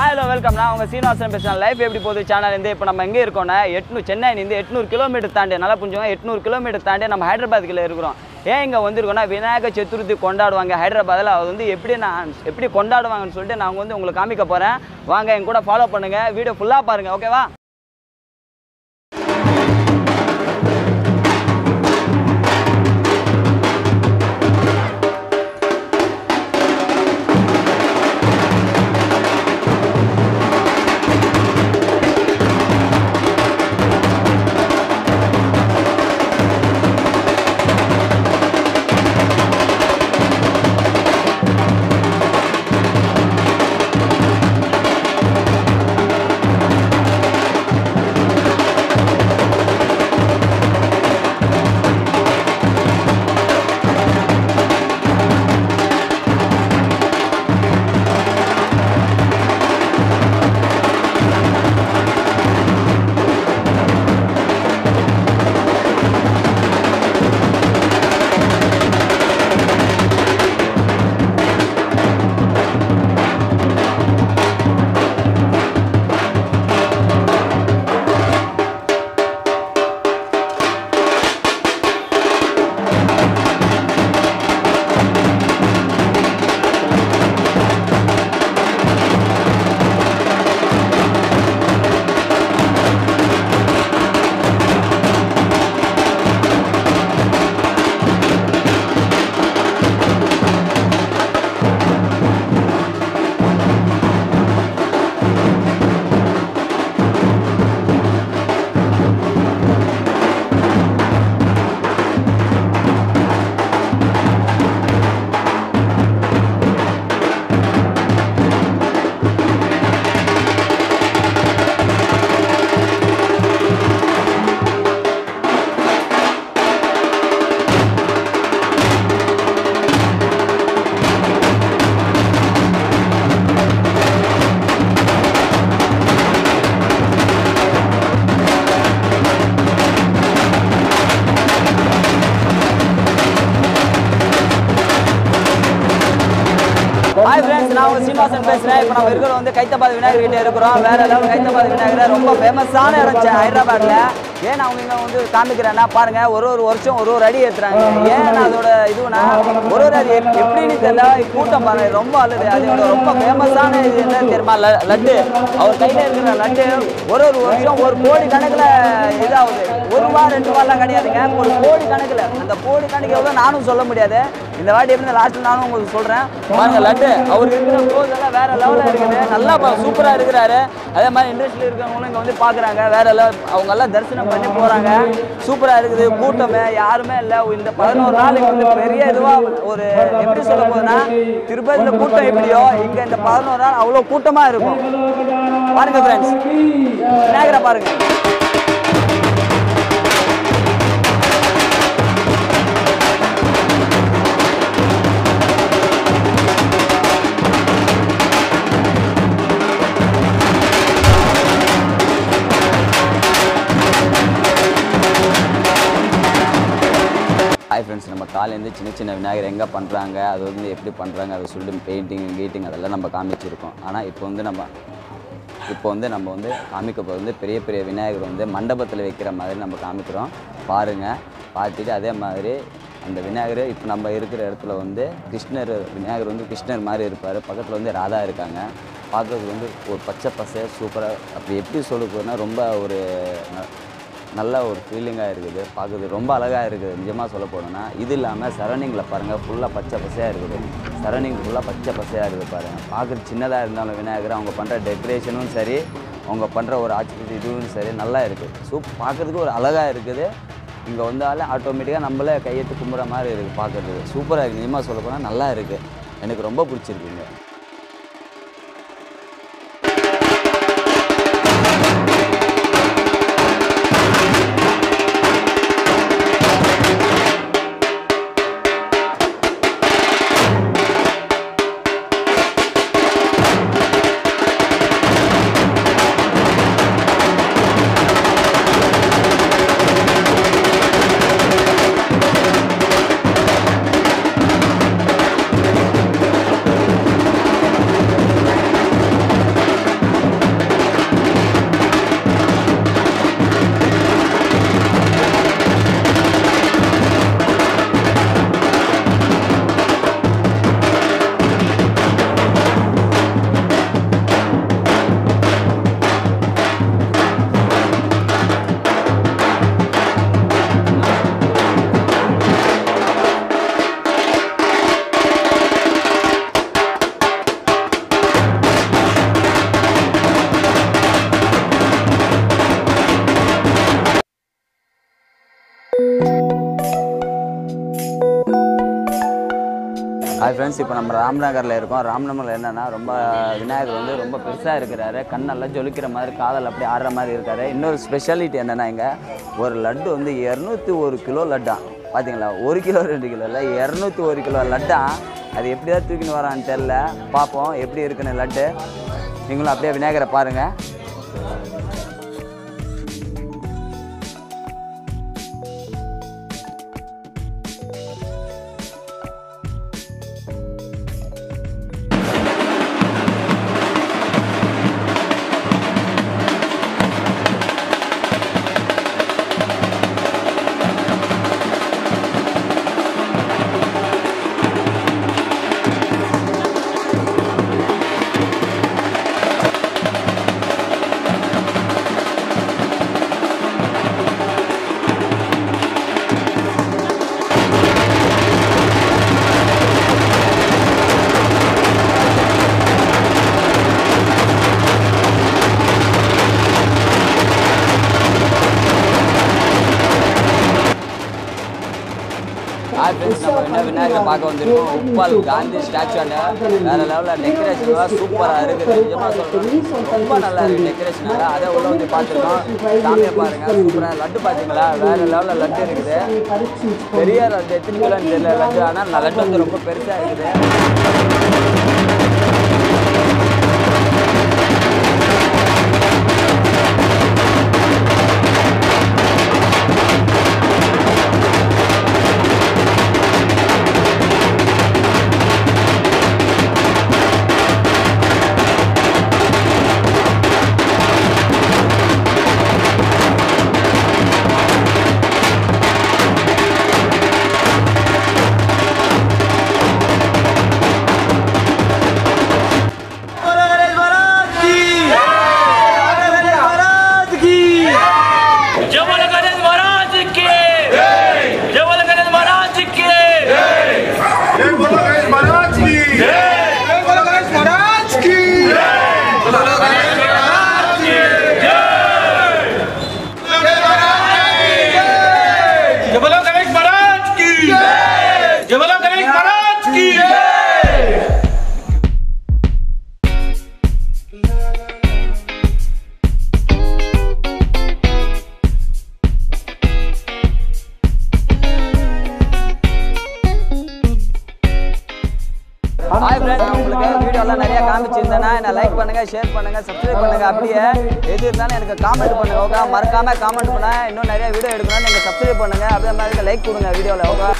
Hello welcome நான் உங்கள் சீனிவாசன் பேசுகிறேன் லைஃப் எப்படி போகுது? சேனல்லேருந்து இப்போ நம்ம எங்கே இருக்கோம்னா எட்நூறு சென்னையிலேருந்து எட்நூறு கிலோமீட்டர் தாண்டி நல்லா புரிஞ்சுங்க எட்நூறு கிலோமீட்டர் தாண்டி நம்ம ஹைதராபாத்துக்குள்ள இருக்கிறோம். ஏன் இங்கே வந்திருக்கோம்னா விநாயகர் சதுர்த்தி கொண்டாடுவாங்க ஹைதராபாத்தில் அது வந்து எப்படி நான் எப்படி கொண்டாடுவாங்கன்னு சொல்லிட்டு நான் வந்து உங்களுக்கு காமிக்க போகிறேன் வாங்க என் கூட ஃபாலோ பண்ணுங்கள் வீடியோ ஃபுல்லாக பாருங்கள் ஓகேவா சீனிவாசன் பேசுகிறேன் இப்போ நம்ம இருக்கிற வந்து கைத்தபாத விநாயகர் கிட்ட இருக்கிறோம். வேற லெவல் கைத்தபாத விநாயகர். ரொம்ப ஃபேமஸான இடம் சே- ஹைதராபாத்ல. ஏன் அவங்க இங்கே வந்து காமிக்கிறேன்னா பாருங்கள் ஒரு ஒரு வருஷம் ஒரு ஒரு அடி ஏற்றுறாங்க ஏன் அதோட இதுனா ஒரு ஒரு அடி எப்படின்னு தெரியல. கூட்டம் பாருங்க ரொம்ப அழுது. அதோட ரொம்ப ஃபேமஸான இது என்ன தெரியுமா? ல- லட்டு. அவர் கையில் இருக்கிற லட்டு ஒரு ஒரு வருஷம் ஒரு கோடி கணக்கில் இதாகுது. ஒரு ரூபா ரெண்டு ரூபாலாம் கிடையாதுங்க. ஒரு கோடி கணக்கில். அந்த கோடி கணக்கு எவ்வளோ நானும் சொல்ல முடியாது. இந்த வாட்டி எப்படி லாஸ்ட்டில் நானும் உங்களுக்கு சொல்கிறேன் பாருங்க லட்டு. அவர் இருக்கிற க்ளோஸ் எல்லாம் வேற லெவலில் இருக்குது. நல்லா சூப்பராக இருக்கிறாரு. அதே மாதிரி இண்டஸ்ட்ரியில் இருக்கிறவங்களும் இங்கே வந்து பார்க்குறாங்க வேற லெவல் அவங்க எல்லாம் பண்ணி போகிறாங்க சூப்பராக இருக்குது. கூட்டமே யாருமே இல்லை. இந்த பதினோரு நாளைக்கு வந்து பெரிய இதுவாக ஒரு எப்படி சொல்ல போதுன்னா திருப்பதியில் கூட்டம் எப்படியோ இங்கே இந்த பதினோரு நாள் அவ்வளோ கூட்டமாக இருக்கும். பாருங்கள் ஃப்ரெண்ட்ஸ் விநாயகரை பாருங்க. ஹாய் நம்ம காலேருந்து சின்ன சின்ன விநாயகர் எங்கே பண்ணுறாங்க அது வந்து எப்படி பண்ணுறாங்க அதை சொல்லிட்டு பெயிண்டிங் கீட்டிங் அதெல்லாம் நம்ம காமிச்சிருக்கோம். ஆனால் இப்போ வந்து நம்ம இப்போ வந்து நம்ம வந்து காமிக்க போகிறது வந்து பெரிய பெரிய விநாயகர் வந்து மண்டபத்தில் வைக்கிற மாதிரி நம்ம காமிக்கிறோம். பாருங்கள் பார்த்துட்டு அதே மாதிரி அந்த விநாயகர் இப்போ நம்ம இருக்கிற இடத்துல வந்து கிருஷ்ணர் விநாயகர் வந்து கிருஷ்ணர் மாதிரி இருப்பார். பக்கத்தில் வந்து ராதா இருக்காங்க. பார்க்கறதுக்கு வந்து ஒரு பச்சை பசை சூப்பராக அப்படி எப்படி சொல்ல போகிறதுனா ரொம்ப ஒரு ந- நல்ல ஒரு ஃபீலிங்காக இருக்குது. பார்க்குறது ரொம்ப அழகாக இருக்குது. நிஜமாக சொல்ல போனோன்னா இது இல்லாமல் சரௌண்டிங்கில் பாருங்கள் ஃபுல்லாக பச்சை பசையாக இருக்குது. சரௌண்டிங் ஃபுல்லாக பச்சை பசையாக இருக்குது பாருங்கள் பார்க்குறது சின்னதாக இருந்தாலும் விநாயகர் அவங்க பண்ணுற டெக்கரேஷனும் சரி அவங்க பண்ணுற ஒரு ஆச்சரிய இதுவும் சரி நல்லா இருக்குது சூப் பார்க்குறதுக்கு ஒரு அழகாக இருக்குது. இங்கே வந்தாலே ஆட்டோமேட்டிக்காக நம்மளே கையெழுத்து கும்புற மாதிரி இருக்குது பார்க்குறதுக்கு. சூப்பராக இருக்குது நிஜமாக சொல்ல போனால் நல்லா இருக்குது எனக்கு ரொம்ப பிடிச்சிருக்குங்க ஹாய் ஃப்ரெண்ட்ஸ் இப்போ நம்ம ராம்நகரில் இருக்கோம். ராம்நகரில் என்னென்னா ரொம்ப விநாயகர் வந்து ரொம்ப பெருசாக இருக்கிறாரு. கண்ணெல்லாம் ஜொலிக்கிற மாதிரி காதல் அப்படி ஆடுற மாதிரி இருக்காரு. இன்னொரு ஸ்பெஷாலிட்டி என்னென்னா இங்கே ஒரு லட்டு வந்து இரநூத்தி ஒரு கிலோ லட்டான் பார்த்தீங்களா ஒரு கிலோ ரெண்டு கிலோ இல்லை இரநூத்தி ஒரு கிலோ லட்டான் அது எப்படி தான் தூக்கின்னு வரான்னு தெரில பார்ப்போம் எப்படி இருக்குன்னு லட்டு. நீங்களும் அப்படியே விநாயகரை பாருங்கள் நம்ம என்ன பார்க்க வந்திருக்கோம். உப்பால் காந்தி ஸ்டாச்சுவில் வேறு லெவலில் டெக்கரேஷன்லாம் சூப்பராக இருக்குது நிஜமாக சொல்கிறேன் ரொம்ப நல்லா இருக்குது டெக்கரேஷனால் அதை உள்ள வந்து பார்த்துருக்கோம். சாமியை பாருங்கள் சூப்பராக லட்டு பார்த்தீங்களா? வேறு லெவலில் லட்டு இருக்குது. பெரிய லட்டு. எத்தனை கிலோன்னு தெரியல லட்டு. ஆனால் லட்டு வந்து ரொம்ப பெருசாக இருக்குது. ஹாய் ஃப்ரெண்ட்ஸ் உங்களுக்கு வீடியோலாம் நிறைய காமிச்சிருந்தேன்னா என்ன லைக் பண்ணுங்கள் ஷேர் பண்ணுங்கள் சப்ஸ்கிரைப் பண்ணுங்க. அப்படியே எது இருந்தாலும் எனக்கு காமெண்ட் பண்ணுங்க ஓகே மறக்காம காமெண்ட் பண்ண இன்னும் நிறைய வீடியோ எடுக்கணும்னு நீங்கள் சப்ஸ்கிரைப் பண்ணுங்க. அதே மாதிரி லைக் கொடுங்க வீடியோவில் ஓகே